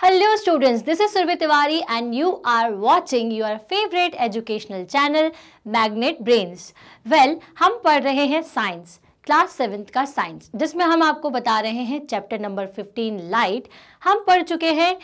Hello students this is Surbhi Tiwari and you are watching your favourite educational channel Magnet Brains well हम पढ़ रहे हैं science class seventh का science जिसमें हम आपको बता रहे हैं चैप्टर नंबर 15 लाइट हम पढ़ चुके हैं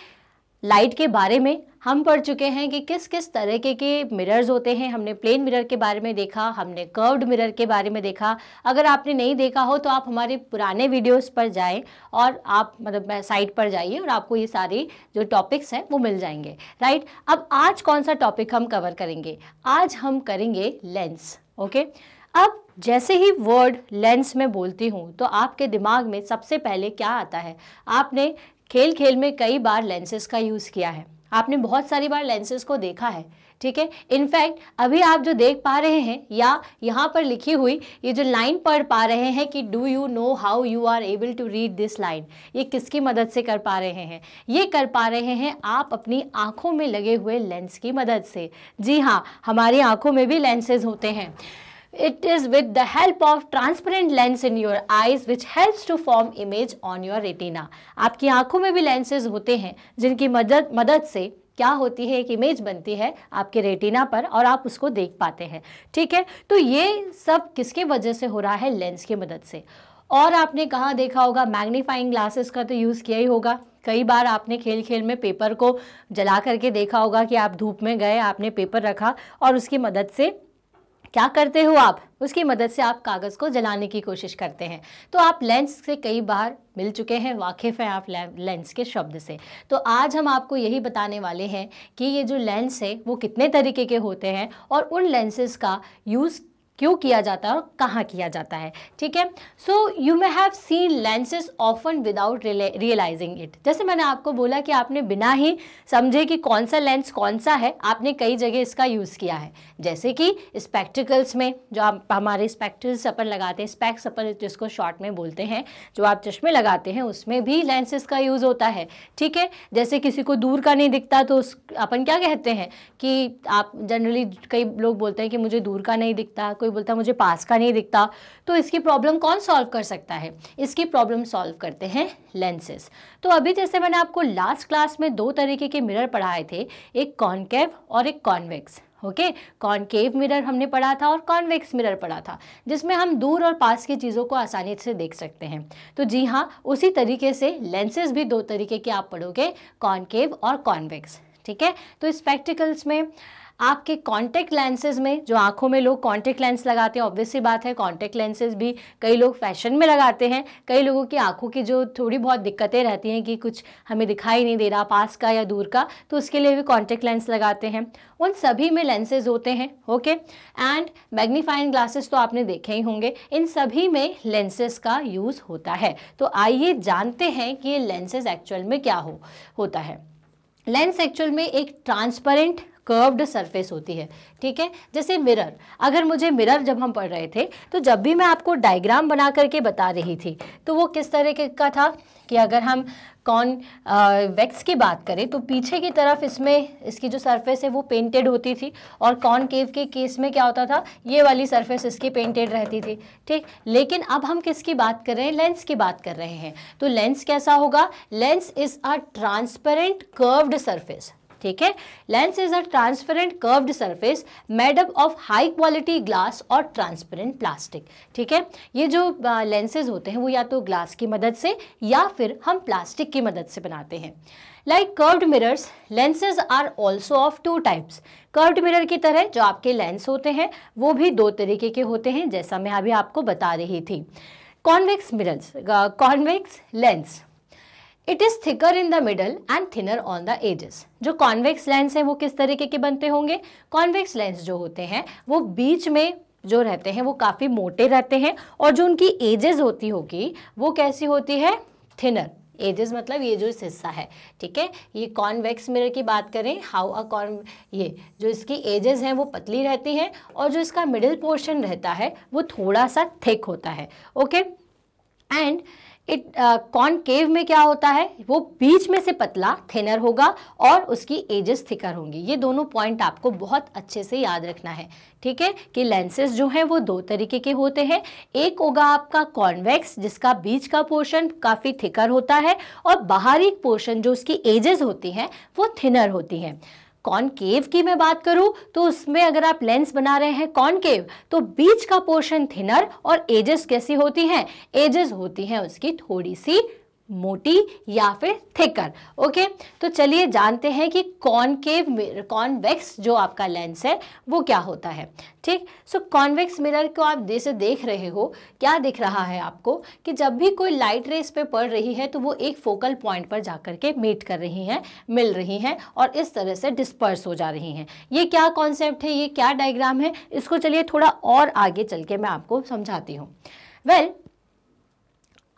लाइट के बारे में हम पढ़ चुके हैं कि किस किस तरह के के मिरर्स होते हैं। हमने प्लेन मिरर के बारे में देखा, हमने कर्व्ड मिरर के बारे में देखा। अगर आपने नहीं देखा हो तो आप हमारे पुराने वीडियोस पर जाएँ और आप मतलब साइट पर जाइए और आपको ये सारे जो टॉपिक्स हैं वो मिल जाएँगे। राइट अब आज कौन सा टॉपिक हम कवर करेंगे? आज हम करेंगे लेंस ओके अब जैसे ही वर्ड लेंस में बोलती हूँ तो आपके दिमाग में सबसे पहले क्या आता है? आपने खेल खेल में कई बार लेंसेज का यूज़ किया है। आपने बहुत सारी बार लेंसेज को देखा है, ठीक है? इनफैक्ट अभी आप जो देख पा रहे हैं या यहाँ पर लिखी हुई, ये जो लाइन पढ़ पा रहे हैं कि do you know how you are able to read this line ये किसकी मदद से कर पा रहे हैं? ये कर पा रहे हैं आप अपनी आँखों में लगे हुए लेंस की मदद से। जी हाँ हमारी आँखों में भी लेंसेज होते हैं। It is with the help of transparent lens in your eyes, which helps to form image on your retina. आपकी आँखों में भी lenses होते हैं, जिनकी मदद मदद से क्या होती है, एक इमेज बनती है आपके रेटिना पर और आप उसको देख पाते हैं। ठीक है? तो ये सब किसके वजह से हो रहा है? लेंस की मदद से। और आपने कहाँ देखा होगा? मैग्नीफाइंग ग्लासेस का तो यूज़ किया ही होगा। कई बार आपने खेल खेल में पेपर को जला करके देखा होगा कि आप धूप में गए, आपने पेपर रखा और उसकी मदद से क्या करते हो आप? उसकी मदद से आप कागज़ को जलाने की कोशिश करते हैं। तो आप लेंस से कई बार मिल चुके हैं, वाकिफ़ हैं आप लेंस के शब्द से। तो आज हम आपको यही बताने वाले हैं कि ये जो लेंस है, वो कितने तरीके के होते हैं और उन लेंसेज का यूज़ क्यों किया जाता है और कहाँ किया जाता है, ठीक है? So you may have seen lenses often without realising it जैसे मैंने आपको बोला कि आपने बिना ही समझे कि कौन सा लेंस कौन सा है, आपने कई जगह इसका यूज़ किया है। जैसे कि स्पेक्टिकल्स में, जो आप हमारे स्पेक्टिल्स अपन लगाते हैं स्पेक्स अपन जिसको शॉर्ट में बोलते हैं, जो आप चश्मे लगाते हैं, उसमें भी लेंसेज का यूज़ होता है, ठीक है? जैसे किसी को दूर का नहीं दिखता तो उस, अपन क्या कहते हैं कि आप जनरली कई लोग बोलते हैं कि मुझे दूर का नहीं दिखता बोलता है, मुझे पास का नहीं दिखता। तो इसकी प्रॉब्लम कौन सॉल्व कर सकता है? इसकी प्रॉब्लम सॉल्व करते हैं लेंसेज तो अभी जैसे मैंने आपको लास्ट क्लास में दो तरीके के मिरर पढ़ाए थे, एक कॉनकेव और एक कॉन्वेक्स ओके कॉनकेव मिरर हमने पढ़ा था और कॉन्वेक्स मिरर पढ़ा था, जिसमें हम दूर और पास की चीज़ों को आसानी से देख सकते हैं। तो जी हाँ उसी तरीके से लेंसेज भी दो तरीके के आप पढ़ोगे कॉनकेव और कॉन्वेक्स ठीक है? तो स्पेक्टिकल्स में आपके कॉन्टेक्ट लेंसेज में, जो आँखों में लोग कॉन्टेक्ट लेंस लगाते हैं ऑब्वियसली बात है कॉन्टेक्ट लेंसेज भी कई लोग फ़ैशन में लगाते हैं। कई लोगों की आँखों की जो थोड़ी बहुत दिक्कतें रहती हैं कि कुछ हमें दिखाई नहीं दे रहा पास का या दूर का तो उसके लिए भी कॉन्टेक्ट लेंस लगाते हैं। उन सभी में लेंसेज होते हैं ओके एंड मैग्नीफाइंग ग्लासेस तो आपने देखे ही होंगे। इन सभी में लेंसेज का यूज़ होता है। तो आइए जानते हैं कि ये लेंसेज एक्चुअल में क्या हो, होता है। लेंस एक्चुअल में एक ट्रांसपेरेंट कर्व्ड सरफेस होती है, ठीक है? जैसे मिरर अगर मुझे मिरर जब हम पढ़ रहे थे तो जब भी मैं आपको डायग्राम बना करके बता रही थी तो वो किस तरीके का था कि अगर हम कौन वैक्स की बात करें तो पीछे की तरफ़ इसमें, इसकी जो सरफेस है वो पेंटेड होती थी और कॉन केव के केस में क्या होता था? ये वाली सरफेस इसकी पेंटेड रहती थी, ठीक? लेकिन अब हम किसकी बात कर रहे हैं? लेंस की बात कर रहे हैं। तो लेंस कैसा होगा? Lens is a transparent curved surface ठीक है? Lens is a transparent curved surface made up of high quality glass और ट्रांसपेरेंट प्लास्टिक ठीक है? ये जो लेंसेज होते हैं, वो या तो ग्लास की मदद से या फिर हम प्लास्टिक की मदद से बनाते हैं। Like curved mirrors lenses are also of two types curved mirror की तरह जो आपके लेंस होते हैं, वो भी दो तरीके के होते हैं, जैसा मैं अभी आपको बता रही थी। Convex mirrors convex lens it is thicker in the middle and thinner on the edges जो कॉन्वेक्स लेंस है, वो किस तरीके के बनते होंगे? कॉन्वेक्स लेंस जो होते हैं, वो बीच में जो रहते हैं, वो काफ़ी मोटे रहते हैं और जो उनकी एजेस होती होगी, वो कैसी होती है? थिनर एजेस मतलब ये जो इस हिस्सा है, ठीक है? ये कॉन्वेक्स मिरर की बात करें हाउ अ कॉन ये जो इसकी एजेस हैं, वो पतली रहती हैं और जो इसका मिडिल पोर्शन रहता है, वो थोड़ा सा थिक होता है ओके एंड इट कॉनकेव में क्या होता है? वो बीच में से पतला थिनर होगा और उसकी एजेस थिकर होंगी। ये दोनों पॉइंट आपको बहुत अच्छे से याद रखना है। ठीक है? कि लेंसेज जो हैं वो दो तरीके के होते हैं। एक होगा आपका कॉन्वेक्स जिसका बीच का पोर्शन काफ़ी थिकर होता है और बाहरी पोर्शन जो उसकी एजेस होती हैं, वो थिनर होती हैं। कॉनकेव की मैं बात करूँ? तो उसमें अगर आप लेंस बना रहे हैं कॉनकेव तो बीच का पोर्शन थिनर और एजेस कैसी होती हैं? एजेस होती हैं उसकी थोड़ी सी मोटी या फिर थिकर ओके तो चलिए जानते हैं कि कॉनकेव कॉन्वेक्स जो आपका लेंस है वो क्या होता है ठीक? सो कॉन्वेक्स मिरर को आप जैसे देख रहे हो क्या दिख रहा है आपको? कि जब भी कोई लाइट रेस पे पड़ रही है तो वो एक फोकल पॉइंट पर जाकर के मीट कर रही हैं मिल रही हैं और इस तरह से डिस्पर्स हो जा रही हैं। ये क्या कॉन्सेप्ट है? ये क्या डायग्राम है? इसको चलिए थोड़ा और आगे चल के मैं आपको समझाती हूँ। वेल well,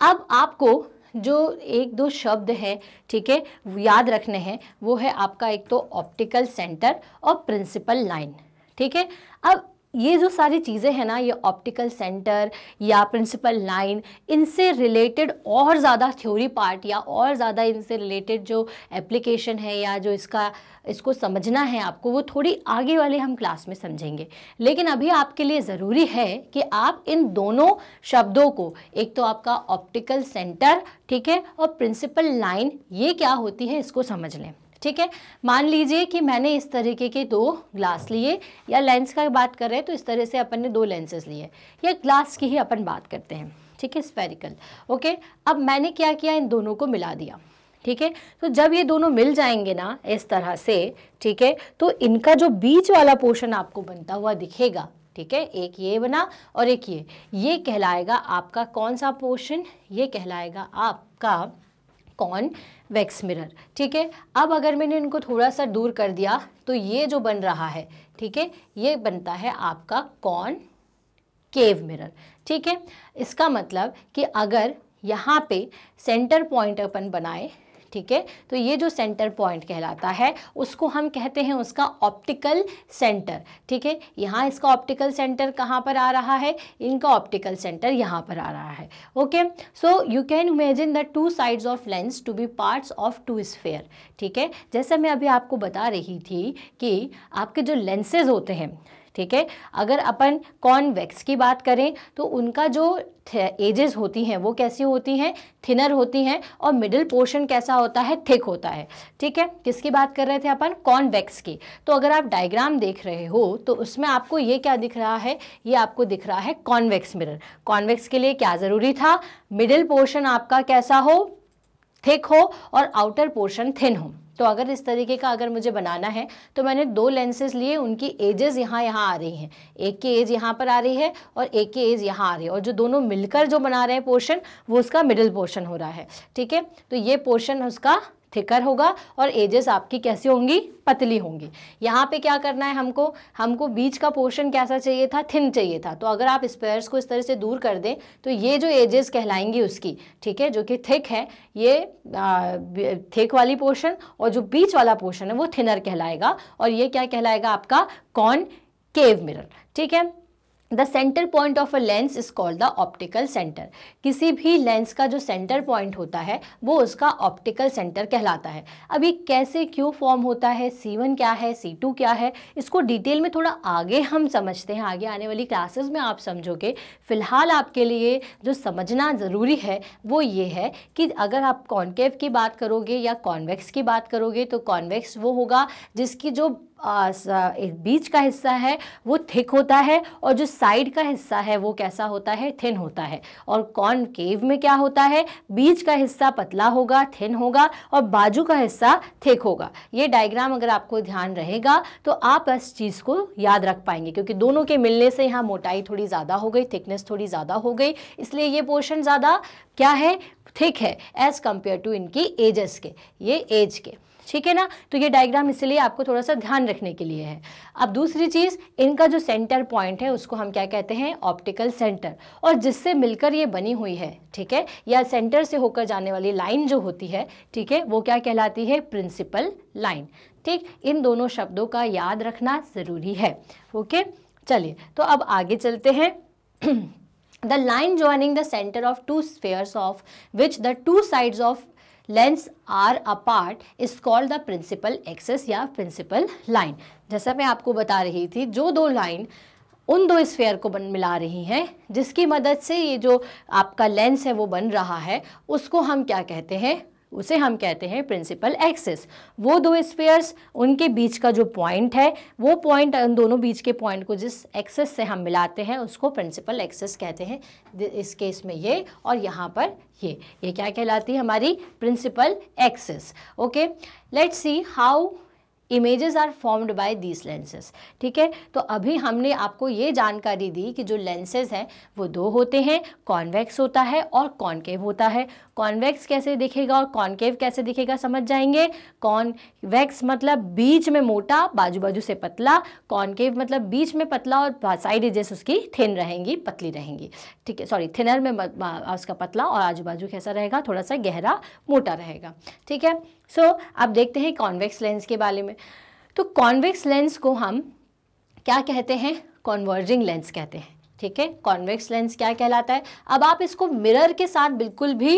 अब आपको जो एक दो शब्द हैं, ठीक है, याद रखने हैं, वो है आपका एक तो ऑप्टिकल सेंटर और प्रिंसिपल लाइन ठीक है? अब ये जो सारी चीज़ें हैं ना, ये ऑप्टिकल सेंटर या प्रिंसिपल लाइन इनसे रिलेटेड और ज़्यादा थ्योरी पार्ट या और ज़्यादा इनसे रिलेटेड जो एप्लीकेशन है या जो इसका, इसको समझना है आपको, वो थोड़ी आगे वाले हम क्लास में समझेंगे। लेकिन अभी आपके लिए ज़रूरी है कि आप इन दोनों शब्दों को, एक तो आपका ऑप्टिकल सेंटर ठीक है, और प्रिंसिपल लाइन ये क्या होती है, इसको समझ लें। ठीक है? मान लीजिए कि मैंने इस तरीके के दो ग्लास लिए, या लेंस का बात कर रहे हैं तो इस तरह से अपन ने दो लेंसेज लिए। या ग्लास की ही अपन बात करते हैं, ठीक है? Spherical okay? अब मैंने क्या किया? इन दोनों को मिला दिया, ठीक है? तो जब ये दोनों मिल जाएँगे ना, इस तरह से, ठीक है? तो इनका जो बीच वाला पोर्शन आपको बनता हुआ दिखेगा, ठीक है? एक ये बना और एक ये। ये कहलाएगा आपका कौन सा पोर्शन? ये कहलाएगा आपका कौन? Vex mirror. ठीक है? अब अगर मैंने इनको थोड़ा सा दूर कर दिया तो ये जो बन रहा है, ठीक है? ये बनता है आपका कॉन? केव मिरर। ठीक है? इसका मतलब कि अगर यहाँ पे सेंटर पॉइंट अपन बनाए ठीक है? तो ये जो सेंटर पॉइंट कहलाता है, उसको हम कहते हैं उसका ऑप्टिकल सेंटर ठीक है? यहाँ इसका ऑप्टिकल सेंटर कहाँ पर आ रहा है? इनका ऑप्टिकल सेंटर यहाँ पर आ रहा है. Okay so you can imagine the two sides of lens to be parts of two sphere ठीक है? जैसा मैं अभी आपको बता रही थी कि आपके जो लेंसेज होते हैं ठीक है? अगर अपन कॉन्वेक्स की बात करें तो उनका जो एजेस होती हैं, वो कैसी होती हैं? थिनर होती हैं और मिडिल पोर्शन कैसा होता है? थिक होता है। ठीक है? किसकी बात कर रहे थे अपन? कॉन्वेक्स की। तो अगर आप डायग्राम देख रहे हो तो उसमें आपको ये क्या दिख रहा है? ये आपको दिख रहा है कॉन्वेक्स मिरर कॉन्वेक्स के लिए क्या ज़रूरी था? मिडिल पोर्शन आपका कैसा हो? थिक हो और आउटर पोर्शन थिन हो। तो अगर इस तरीके का अगर मुझे बनाना है तो मैंने दो लेंसेज लिए, उनकी एजेस यहाँ यहाँ आ रही हैं। एक की एज यहाँ पर आ रही है और एक की एज यहाँ आ रही है। और जो दोनों मिलकर जो बना रहे हैं पोर्शन वो उसका मिडिल पोर्शन हो रहा है। ठीक है? तो ये पोर्शन उसका थिकर होगा और एजेस आपकी कैसी होंगी? पतली होंगी। यहाँ पे क्या करना है हमको? हमको बीच का पोर्शन कैसा चाहिए था? थिन चाहिए था। तो अगर आप स्पेयर्स को इस तरह से दूर कर दें तो ये जो एजेस कहलाएँगी उसकी, ठीक है? जो कि थिक है, ये थिक वाली पोर्शन और जो बीच वाला पोर्शन है, वो थिनर कहलाएगा। और ये क्या कहलाएगा आपका? कॉन केव मिरर ठीक है? The centre point of a lens is called the optical centre किसी भी लेंस का जो सेंटर पॉइंट होता है, वो उसका ऑप्टिकल सेंटर कहलाता है। अभी कैसे क्यों फॉर्म होता है? C1 क्या है? C2 क्या है? इसको डिटेल में थोड़ा आगे हम समझते हैं। आगे आने वाली क्लासेस में आप समझोगे। फ़िलहाल आपके लिए जो समझना ज़रूरी है, वो ये है कि अगर आप कॉन्केव की बात करोगे या कॉन्वेक्स की बात करोगे तो कॉन्वेक्स वो होगा जिसकी जो बीच का हिस्सा है, वो थिक होता है और जो साइड का हिस्सा है, वो कैसा होता है? थिन होता है। और कॉन केव में क्या होता है? बीच का हिस्सा पतला होगा, थिन होगा और बाजू का हिस्सा थिक होगा। ये डायग्राम अगर आपको ध्यान रहेगा तो आप इस चीज़ को याद रख पाएँगे, क्योंकि दोनों के मिलने से यहाँ मोटाई थोड़ी ज़्यादा हो गई, थिकनेस थोड़ी ज़्यादा हो गई, इसलिए ये पोर्शन ज़्यादा क्या है? थिक है एज़ कंपेयर टू इनकी एजेस के, ये एज के। ठीक है ना? तो ये डायग्राम इसलिए आपको थोड़ा सा ध्यान रखने के लिए है। अब दूसरी चीज़, इनका जो सेंटर पॉइंट है, उसको हम क्या कहते हैं? ऑप्टिकल सेंटर और जिससे मिलकर ये बनी हुई है, ठीक है? या सेंटर से होकर जाने वाली लाइन जो होती है, ठीक है? वो क्या कहलाती है? प्रिंसिपल लाइन ठीक? इन दोनों शब्दों का याद रखना ज़रूरी है। ओके चलिए तो अब आगे चलते हैं। The line joining the center of two spheres of, which the two sides of lens are apart is called the principal axis या प्रिंसिपल लाइन। जैसा मैं आपको बता रही थी, जो दो लाइन उन दो स्फेयर को बन मिला रही हैं, जिसकी मदद से ये जो आपका लेंस है वो बन रहा है, उसको हम क्या कहते हैं? उसे हम कहते हैं प्रिंसिपल एक्सिस वो दो स्पेयर्स उनके बीच का जो पॉइंट है, वो पॉइंट उन दोनों बीच के पॉइंट को जिस एक्सिस से हम मिलाते हैं, उसको प्रिंसिपल एक्सिस कहते हैं. इस केस में ये और यहाँ पर ये. ये क्या कहलाती है हमारी principal axis okay let's see how images are formed by these lenses ठीक है? तो अभी हमने आपको ये जानकारी दी कि जो लेंसेज हैं, वो दो होते हैं कॉन्वेक्स होता है और कॉन्केव होता है। कॉन्वेक्स कैसे दिखेगा और कॉन्केव कैसे दिखेगा, समझ जाएँगे? कॉन्वेक्स मतलब बीच में मोटा बाजू बाजू से पतला। कॉन्केव मतलब बीच में पतला और साइड एजेस उसकी थिन रहेंगी, पतली रहेंगी। ठीक है? सॉरी थिनर में उसका पतला और आजू बाजू कैसा रहेगा? थोड़ा सा गहरा, मोटा रहेगा। ठीक है? सो so, अब देखते हैं कॉन्वेक्स लेंस के बारे में। तो कॉन्वेक्स लेंस को हम क्या कहते हैं? कॉन्वर्जिंग लेंस कहते हैं। ठीक है? कॉन्वेक्स लेंस क्या कहलाता है? अब आप इसको मिरर के साथ बिल्कुल भी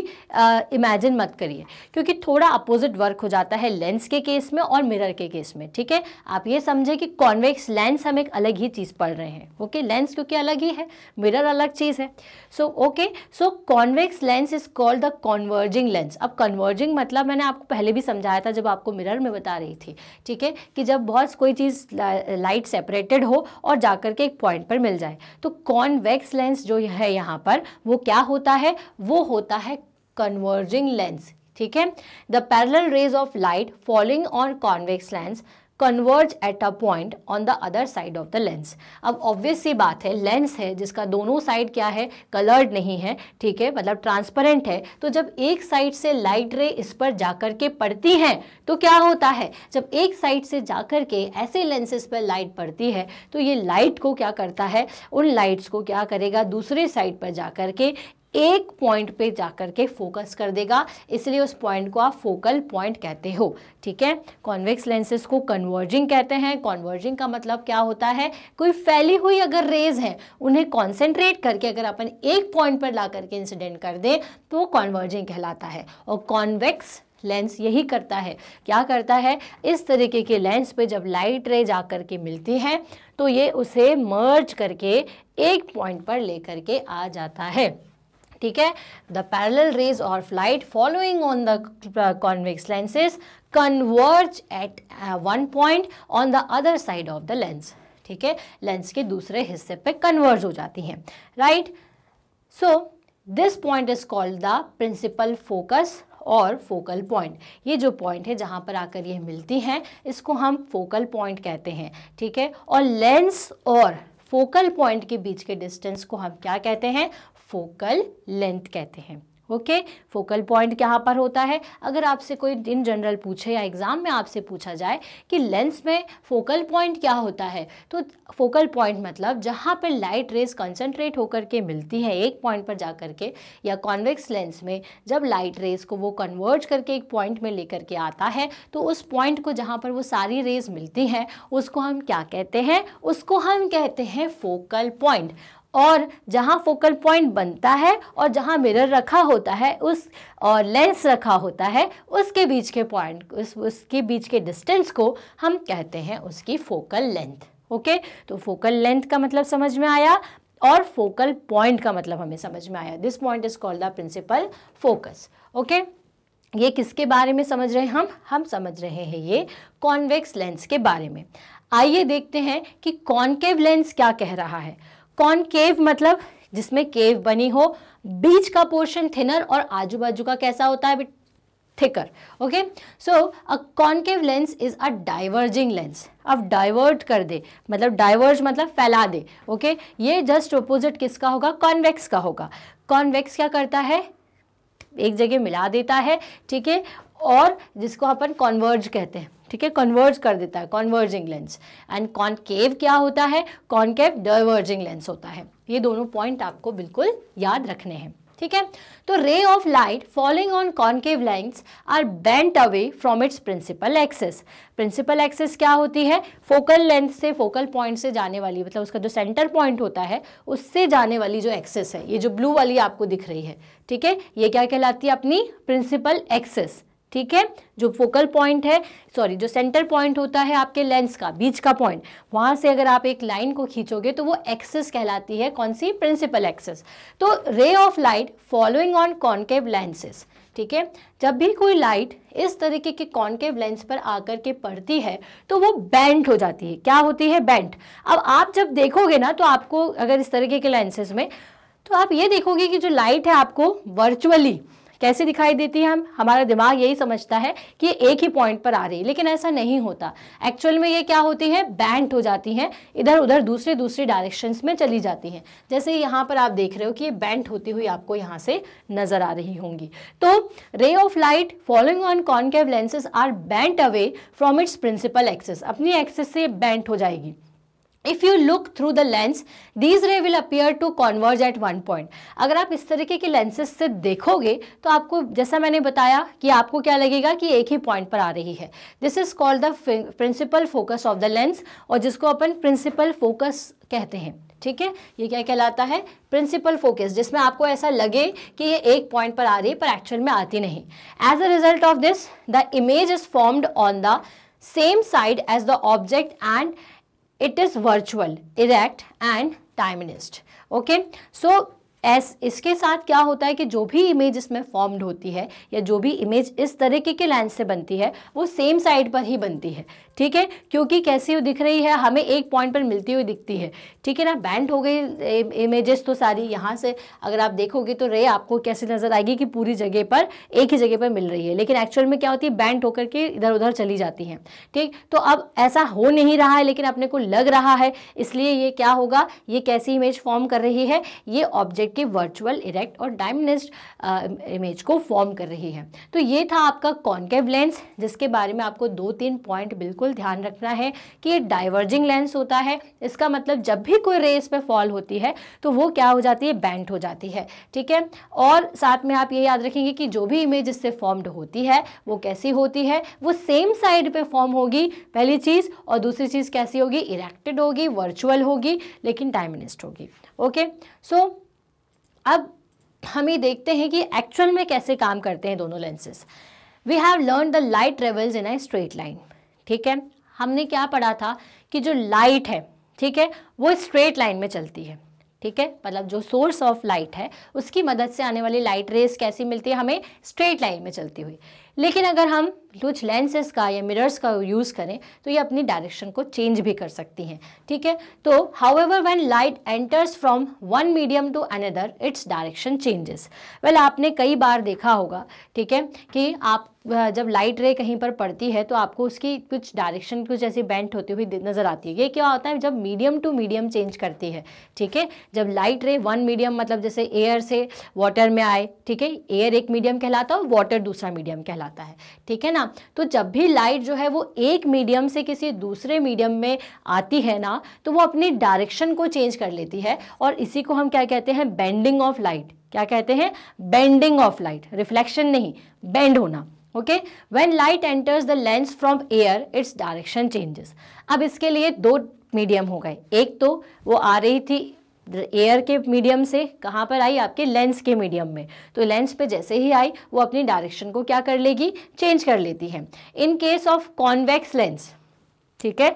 इमेजिन मत करिए, क्योंकि थोड़ा अपोजिट वर्क हो जाता है लेंस के केस में और मिरर के केस में, ठीक है? आप ये समझे कि कॉन्वेक्स लेंस हम एक अलग ही चीज़ पढ़ रहे हैं ओके लेंस क्योंकि अलग ही है मिरर अलग चीज़ है। So okay so convex lens is called the converging lens अब कन्वर्जिंग मतलब मैंने आपको पहले भी समझाया था जब आपको मिरर में बता रही थी, ठीक है? कि जब बहुत कोई चीज़ लाइट सेपरेटेड हो और जाकर के एक पॉइंट पर मिल जाए तो कॉन्वेक्स लेंस जो है यहाँ पर, वो क्या होता है? वो होता है कन्वर्जिंग लेंस, ठीक है? The parallel rays of light falling on convex lens converge at a point on the other side of the lens अब ऑब्वियस सी बात है लेंस है, जिसका दोनों साइड क्या है? कलर्ड नहीं है, ठीक है? मतलब ट्रांसपेरेंट है। तो जब एक साइड से लाइट रे इस पर जाकर के पड़ती हैं तो क्या होता है? जब एक साइड से जाकर के ऐसे लेंसेज पर लाइट पड़ती है तो ये लाइट को क्या करता है? उन लाइट्स को क्या करेगा? दूसरे साइड पर जाकर के एक पॉइंट पे जाकर के फोकस कर देगा। इसलिए उस पॉइंट को आप फोकल पॉइंट कहते हो, ठीक है? कॉन्वेक्स लेंसेज को कन्वर्जिंग कहते हैं। कन्वर्जिंग का मतलब क्या होता है? कोई फैली हुई अगर रेज है, उन्हें कॉन्सेंट्रेट करके अगर अपन एक पॉइंट पर ला करके इंसिडेंट कर दें तो वो कॉन्वर्जिंग कहलाता है। और कॉन्वेक्स लेंस यही करता है। क्या करता है? इस तरीके के लेंस पे जब लाइट रे जा कर के मिलती है तो ये उसे मर्ज करके एक पॉइंट पर लेकर के आ जाता है। ठीक है? The parallel rays of light following on the convex lenses converge at one point on the other side of the lens ठीक है? लेंस के दूसरे हिस्से पे कन्वर्ज हो जाती हैं right so this point is called the principal focus और फोकल पॉइंट ये जो पॉइंट है जहाँ पर आकर ये मिलती हैं, इसको हम फोकल पॉइंट कहते हैं, ठीक है? और लेंस और फोकल पॉइंट के बीच के डिस्टेंस को हम क्या कहते हैं? फोकल लेंथ कहते हैं, ओके? फोकल पॉइंट कहाँ पर होता है। अगर आपसे कोई इन जनरल पूछे या एग्ज़ाम में आपसे पूछा जाए कि लेंस में फोकल पॉइंट क्या होता है तो फोकल पॉइंट मतलब जहाँ पर लाइट रेज कंसंट्रेट होकर के मिलती है एक पॉइंट पर जा कर के, या कॉन्वेक्स लेंस में जब लाइट रेज को वो कन्वर्ट करके एक पॉइंट में लेकर के आता है तो उस पॉइंट को जहाँ पर वो सारी रेज मिलती हैं, उसको हम क्या कहते हैं? उसको हम कहते हैं फोकल पॉइंट। और जहाँ फोकल पॉइंट बनता है और जहाँ मिरर रखा होता है, उस, और लेंस रखा होता है, उसके बीच के पॉइंट, उस, उसके बीच के डिस्टेंस को हम कहते हैं उसकी फोकल लेंथ, ओके? तो फोकल लेंथ का मतलब समझ में आया और फोकल पॉइंट का मतलब हमें समझ में आया। This point is called the principal focus okay? ये किसके बारे में समझ रहे हैं हम? हम समझ रहे हैं ये कॉन्वेक्स लेंस के बारे में। आइए देखते हैं कि कॉन्केव लेंस क्या कह रहा है। कॉनकेव मतलब जिसमें केव बनी हो बीच का पोर्शन थिनर और आजू बाजू का कैसा होता है thicker okay so a concave lens is a diverging lens अब डाइवर्ट कर दे मतलब डाइवर्ज मतलब फैला दे ओके okay? ये जस्ट अपोजिट किसका होगा? कॉन्वेक्स का होगा। कॉन्वेक्स क्या करता है? एक जगह मिला देता है, ठीक है? और जिसको अपन कॉन्वर्ज कहते हैं। ठीक है कन्वर्ज कर देता है कॉन्वर्जिंग लेंस एंड कॉनकेव क्या होता है? कॉनकेव डाइवर्जिंग लेंस होता है. ये दोनों पॉइंट आपको बिल्कुल याद रखने हैं, ठीक है? तो ray of light following on concave lens are bent away from its principal axis principal axis क्या होती है? फोकल लेंथ से फोकल पॉइंट से जाने वाली मतलब उसका जो सेंटर पॉइंट होता है, उससे जाने वाली जो एक्सेस है, ये जो ब्लू वाली आपको दिख रही है, ठीक है? ये क्या कहलाती है अपनी? प्रिंसिपल एक्सेस ठीक है? जो फोकल पॉइंट है सॉरी जो सेंटर पॉइंट होता है आपके लेंस का, बीच का पॉइंट वहाँ से अगर आप एक लाइन को खींचोगे तो वो एक्सेस कहलाती है। कौन सी? प्रिंसिपल एक्सेस तो ray of light following on concave lenses ठीक है? जब भी कोई लाइट इस तरीके के कॉन्केव लेंस पर आकर के पड़ती है तो वो बैंड हो जाती है। क्या होती है? बैंड अब आप जब देखोगे ना तो आपको अगर इस तरीके के लेंसेज में तो आप ये देखोगे कि जो लाइट है आपको वर्चुअली कैसे दिखाई देती है हम? हमारा दिमाग यही समझता है कि एक ही पॉइंट पर आ रही है, लेकिन ऐसा नहीं होता। एक्चुअल में ये क्या होती है? बैंड हो जाती हैं इधर उधर दूसरे दूसरे डायरेक्शंस में चली जाती हैं। जैसे यहाँ पर आप देख रहे हो कि ये बैंड होती हुई आपको यहाँ से नज़र आ रही होंगी। तो ray of light following on concave lenses are bent away from its principal axis अपनी एक्सेस से बैंड हो जाएगी। If you look through the lens these ray will appear to converge at one point अगर आप इस तरीके के lenses से देखोगे तो आपको, जैसा मैंने बताया कि आपको क्या लगेगा कि एक ही पॉइंट पर आ रही है। This is called the principal focus of the lens और जिसको अपन प्रिंसिपल फोकस कहते हैं। ठीक है? ये क्या कहलाता है? प्रिंसिपल फोकस जिसमें आपको ऐसा लगे कि ये एक पॉइंट पर आ रही है, पर एक्चुअल में आती नहीं। As a result of this the image is formed on the same side as the object and it is virtual erect and diminished okay so as इसके साथ क्या होता है कि जो भी इमेज इसमें फॉर्म्ड होती है, या जो भी इमेज इस तरीके के लेंस से बनती है, वो सेम साइड पर ही बनती है। ठीक है? क्योंकि कैसी हुई दिख रही है, हमें एक पॉइंट पर मिलती हुई दिखती है। ठीक है ना? बैंड हो गई इमेजेस तो सारी यहाँ से, अगर आप देखोगे तो रे आपको कैसे नज़र आएगी कि पूरी जगह पर एक ही जगह पर मिल रही है। लेकिन एक्चुअल में क्या होती है? बैंड होकर के इधर उधर चली जाती हैं। ठीक? तो अब ऐसा हो नहीं रहा है, लेकिन अपने को लग रहा है। इसलिए ये क्या होगा? ये कैसी इमेज फॉर्म कर रही है? ये ऑब्जेक्ट के वर्चुअल इरेक्ट और डायमनिस्ट इमेज को फॉर्म कर रही है। तो ये था आपका कॉन्केव लेंस जिसके बारे में आपको दो तीन पॉइंट बिल्कुल ध्यान रखना है कि ये डाइवर्जिंग लेंस होता है। इसका मतलब जब भी कोई रेस पे फॉल होती है तो वो क्या हो जाती है? बैंड हो जाती है। ठीक है? और साथ में आप ये याद रखेंगे कि जो भी इमेज इससे फॉर्म्ड होती है, वो कैसी होती है? वो सेम साइड पे फॉर्म होगी, पहली चीज़, और दूसरी चीज़ कैसी होगी? इरेक्टेड होगी वर्चुअल होगी, लेकिन डायमिनिस्ट होगी। ओके सो अब हम ये देखते हैं कि एक्चुअल में कैसे काम करते हैं दोनों lenses we have learn the light travels in a straight line ठीक है? हमने क्या पढ़ा था कि जो लाइट है, ठीक है, वो स्ट्रेट लाइन में चलती है। ठीक है? मतलब जो सोर्स ऑफ़ लाइट है, उसकी मदद से आने वाली लाइट रेस कैसी मिलती है? हमें स्ट्रेट लाइन में चलती हुई। लेकिन अगर हम कुछ लेंसेज का या मिरर्स का यूज़ करें तो ये अपनी डायरेक्शन को चेंज भी कर सकती हैं, ठीक है? तो however when light enters from one medium to another its direction changes well आपने कई बार देखा होगा, ठीक है, कि आप जब लाइट रे कहीं पर पड़ती है तो आपको उसकी कुछ डायरेक्शन कुछ ऐसी बेंट होती हुई नज़र आती है। ये क्या होता है? जब मीडियम टू मीडियम चेंज करती है, ठीक है? जब लाइट रे वन मीडियम मतलब जैसे एयर से वाटर में आए, ठीक है? एयर एक मीडियम कहलाता है वाटर दूसरा मीडियम कहलाता है। ठीक है ना? तो जब भी लाइट जो है वो एक मीडियम से किसी दूसरे मीडियम में आती है ना तो वो अपनी डायरेक्शन को चेंज कर लेती है और इसी को हम क्या कहते हैं? Bending of light. क्या कहते हैं? Bending of light. रिफ्लेक्शन नहीं, बेंड होना। Okay? When light enters the lens from air its direction changes अब इसके लिए दो मीडियम हो गए। एक तो वो आ रही थी एयर के मीडियम से कहाँ पर आई? आपके लेंस के मीडियम में। तो लेंस पे जैसे ही आई, वो अपनी डायरेक्शन को क्या कर लेगी? चेंज कर लेती है। In case of convex lens ठीक है?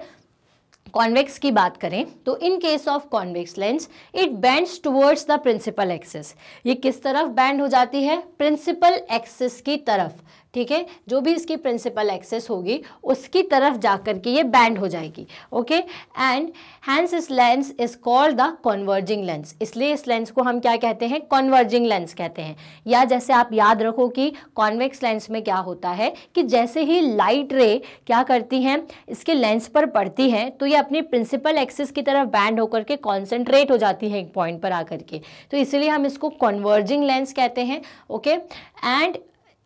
कॉन्वेक्स की बात करें तो in case of convex lens it bends towards the principal axis ये किस तरफ़ बैंड हो जाती है? प्रिंसिपल एक्सिस की तरफ़। ठीक है? जो भी इसकी प्रिंसिपल एक्सेस होगी, उसकी तरफ़ जाकर के ये बैंड हो जाएगी ओके एंड हैंस इस lens is called the converging lens इसलिए इस लेंस को हम क्या कहते हैं? कॉन्वर्जिंग लेंस कहते हैं। या जैसे आप याद रखो कि कॉन्वेक्स लेंस में क्या होता है कि जैसे ही लाइट रे क्या करती हैं? इसके लेंस पर पड़ती हैं तो ये अपनी प्रिंसिपल एक्सेस की तरफ़ बैंड होकर के कॉन्सेंट्रेट हो जाती है एक पॉइंट पर आकर के। तो इसलिए हम इसको कॉन्वर्जिंग लेंस कहते हैं ओके एंड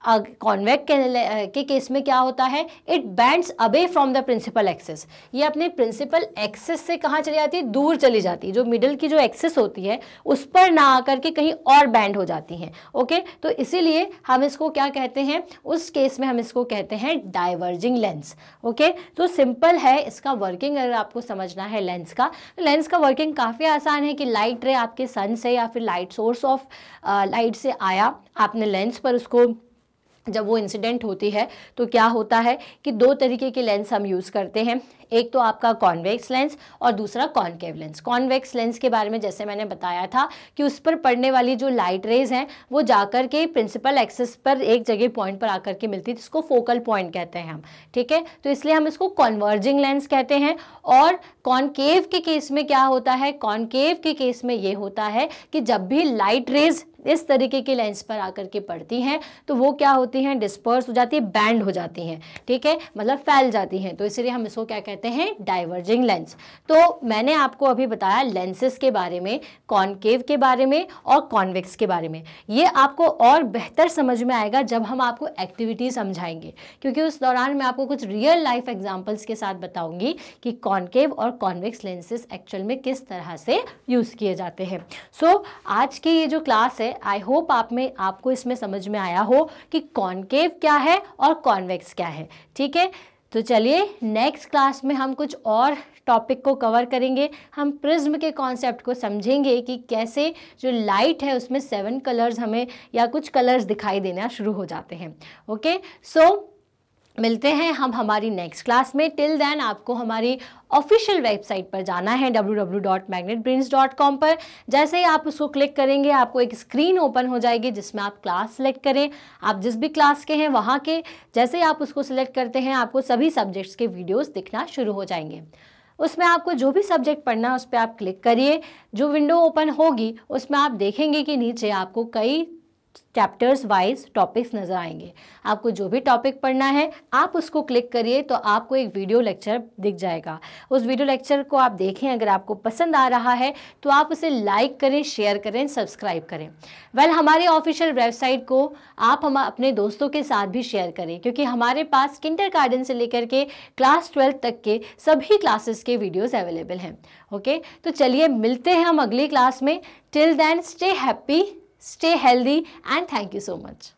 कॉन्वेक्स के, के केस में क्या होता है? It bends away from the principal axis ये अपने प्रिंसिपल एक्सेस से कहाँ चली जाती है? दूर चली जाती है। जो मिडल की जो एक्सेस होती है उस पर ना आकर के कहीं और बैंड हो जाती हैं। ओके तो इसीलिए हम इसको क्या कहते हैं? उस केस में हम इसको कहते हैं डाइवर्जिंग लेंस ओके तो सिंपल है इसका वर्किंग अगर आपको समझना है लेंस का। तो लेंस का वर्किंग काफ़ी आसान है कि लाइट रे आपके सन से या फिर लाइट सोर्स ऑफ़ लाइट से आया। आपने लेंस पर उसको जब वो इंसिडेंट होती है तो क्या होता है कि दो तरीके के लेंस हम यूज़ करते हैं। एक तो आपका कॉन्वेक्स लेंस और दूसरा कॉन्केव लेंस कॉन्वेक्स लेंस के बारे में जैसे मैंने बताया था कि उस पर पड़ने वाली जो लाइट रेज हैं, वो जाकर के प्रिंसिपल एक्सेस पर एक जगह पॉइंट पर आकर के मिलती है, जिसको फोकल पॉइंट कहते हैं हम। ठीक है? तो इसलिए हम इसको कॉन्वर्जिंग लेंस कहते हैं और कॉन्केव के केस में क्या होता है? कॉन्केव के केस में ये होता है कि जब भी लाइट रेज इस तरीके के लेंस पर आकर के पड़ती हैं तो वो क्या होती हैं? डिस्पर्स हो जाती है बैंड हो जाती हैं ठीक है? मतलब फैल जाती हैं तो इसलिए हम इसको क्या कहते हैं? डाइवर्जिंग लेंस तो मैंने आपको अभी बताया लेंसेस के बारे में कॉनकेव के बारे में और कॉन्वेक्स के बारे में। ये आपको और बेहतर समझ में आएगा जब हम आपको एक्टिविटी समझाएँगे। क्योंकि उस दौरान मैं आपको कुछ रियल लाइफ एग्जाम्पल्स के साथ बताऊँगी कि कॉनकेव और कॉन्वेक्स लेंसेज एक्चुअल में किस तरह से यूज़ किए जाते हैं। सो so, आज की ये जो क्लास है है आई होप आप में आपको इसमें समझ में आया हो कि कॉन्केव क्या है और कॉन्वेक्स क्या है ठीक है? तो चलिए नेक्स्ट क्लास में हम कुछ और टॉपिक को कवर करेंगे। हम प्रिज्म के कॉन्सेप्ट को समझेंगे कि कैसे जो लाइट है उसमें सेवन कलर्स हमें या कुछ कलर्स दिखाई देना शुरू हो जाते हैं ओके सो so, मिलते हैं हम हमारी नेक्स्ट क्लास में। टिल देन आपको हमारी ऑफिशियल वेबसाइट पर जाना है www.magnetbrains.com पर। जैसे ही आप उसको क्लिक करेंगे, आपको एक स्क्रीन ओपन हो जाएगी जिसमें आप क्लास सेलेक्ट करें। आप जिस भी क्लास के हैं, वहाँ के, जैसे ही आप उसको सिलेक्ट करते हैं, आपको सभी सब्जेक्ट्स के वीडियोज़ दिखना शुरू हो जाएँगे। उसमें आपको जो भी सब्जेक्ट पढ़ना है, उस पर आप क्लिक करिए। जो विंडो ओपन होगी, उसमें आप देखेंगे कि नीचे आपको कई चैप्टर्स वाइज टॉपिक्स नज़र आएँगे। आपको जो भी टॉपिक पढ़ना है आप उसको क्लिक करिए तो आपको एक वीडियो लेक्चर दिख जाएगा। उस वीडियो लेक्चर को आप देखें अगर आपको पसंद आ रहा है तो आप उसे लाइक करें शेयर करें सब्सक्राइब करें। वेल well, हमारी ऑफिशियल वेबसाइट को आप हम अपने दोस्तों के साथ भी शेयर करें क्योंकि हमारे पास किंडर गार्डन से लेकर के क्लास ट्वेल्थ तक के सभी क्लासेस के वीडियोज़ अवेलेबल हैं। Okay okay? तो चलिए मिलते हैं हम अगली क्लास में। Till then stay happy Stay healthy and thank you so much.